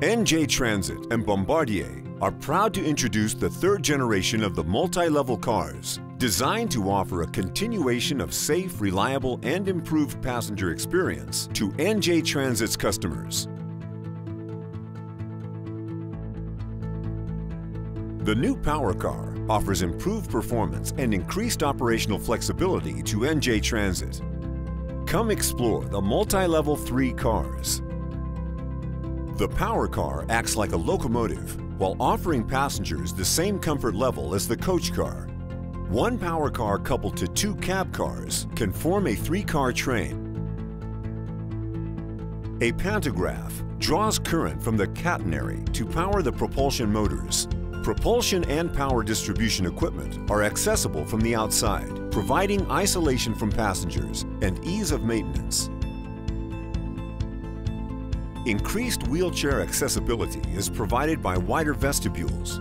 NJ Transit and Bombardier are proud to introduce the third generation of the multi-level cars, designed to offer a continuation of safe, reliable, and improved passenger experience to NJ Transit's customers. The new Power Car offers improved performance and increased operational flexibility to NJ Transit. Come explore the multi-level 3 cars. The Power Car acts like a locomotive while offering passengers the same comfort level as the coach car. One power car coupled to two cab cars can form a three-car train. A pantograph draws current from the catenary to power the propulsion motors. Propulsion and power distribution equipment are accessible from the outside, providing isolation from passengers and ease of maintenance. Increased wheelchair accessibility is provided by wider vestibules.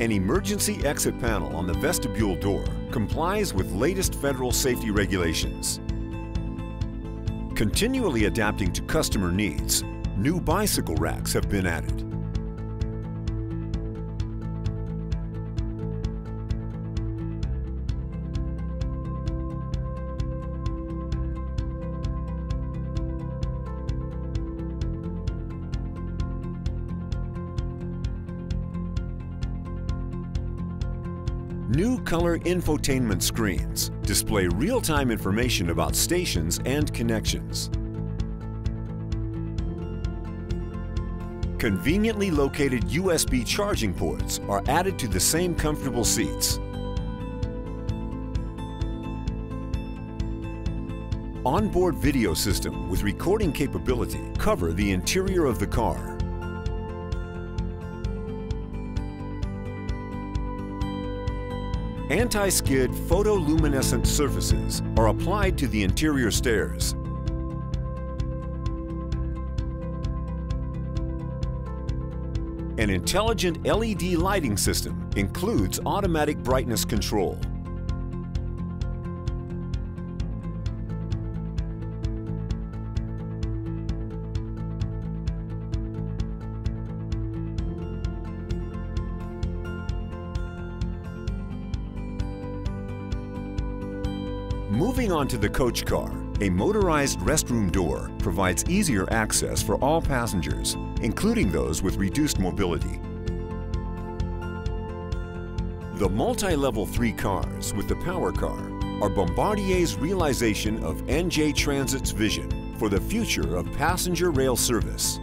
An emergency exit panel on the vestibule door complies with latest federal safety regulations. Continually adapting to customer needs, new bicycle racks have been added. New color infotainment screens display real-time information about stations and connections. Conveniently located USB charging ports are added to the same comfortable seats. Onboard video system with recording capability cover the interior of the car Anti-skid photoluminescent surfaces are applied to the interior stairs. An intelligent LED lighting system includes automatic brightness control. Moving on to the coach car, a motorized restroom door provides easier access for all passengers, including those with reduced mobility. The multi-level 3 cars with the Power Car are Bombardier's realization of NJ Transit's vision for the future of passenger rail service.